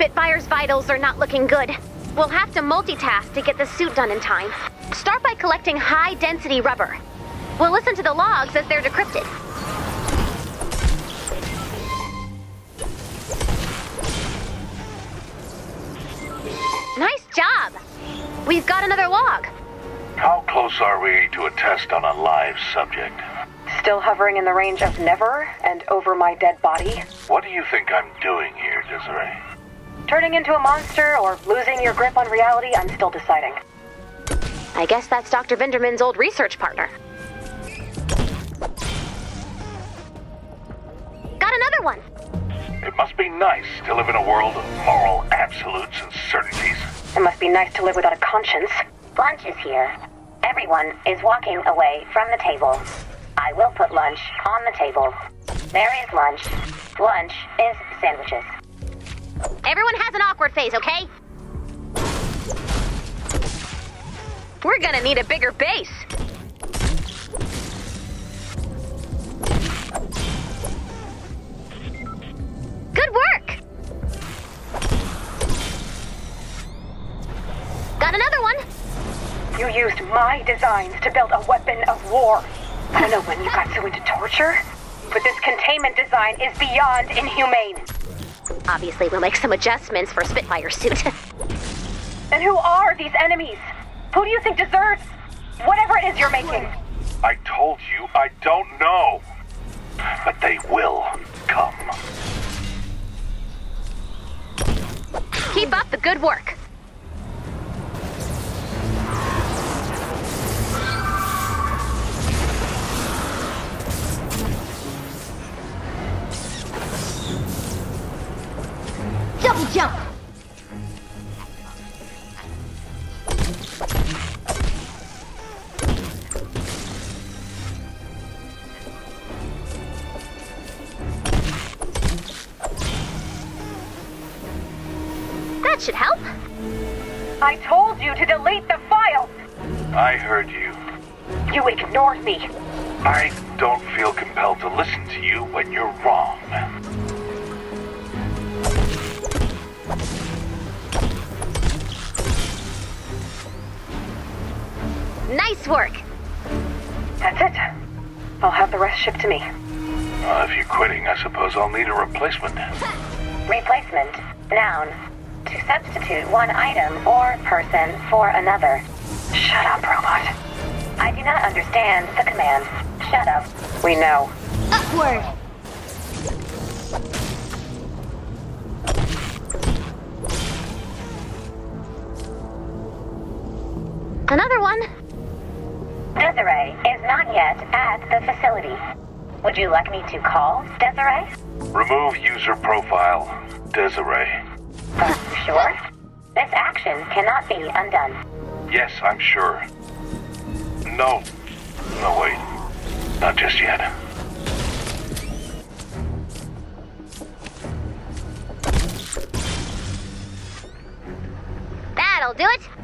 Spitfire's vitals are not looking good. We'll have to multitask to get the suit done in time. Start by collecting high-density rubber. We'll listen to the logs as they're decrypted. Nice job! We've got another log. How close are we to a test on a live subject? Still hovering in the range of never and over my dead body? What do you think I'm doing here, Desiree? Turning into a monster or losing your grip on reality, I'm still deciding. I guess that's Dr. Vinderman's old research partner. Got another one! It must be nice to live in a world of moral absolutes and certainties. It must be nice to live without a conscience. Lunch is here. Everyone is walking away from the table. I will put lunch on the table. There is lunch. Lunch is sandwiches. Everyone has an awkward phase, okay? We're gonna need a bigger base. Good work! Got another one. You used my designs to build a weapon of war. I don't know when you got so into torture, but this containment design is beyond inhumane. Obviously, we'll make some adjustments for Spitfire suit. And who are these enemies? Who do you think deserves whatever it is you're making? I told you I don't know. But they will come. Keep up the good work. Double! That should help. I told you to delete the file. I heard you. You ignored me. I don't feel compelled to listen to you when you're wrong. Nice work. That's it. I'll have the rest shipped to me. Well, if you're quitting, I suppose I'll need a replacement. Replacement. Noun. To substitute one item or person for another. Shut up, robot. I do not understand the command. Shut up. We know. Upward. Another one. Desiree is not yet at the facility. Would you like me to call Desiree? Remove user profile. Desiree. Are you sure? This action cannot be undone. Yes, I'm sure. No. No, wait. Not just yet. That'll do it.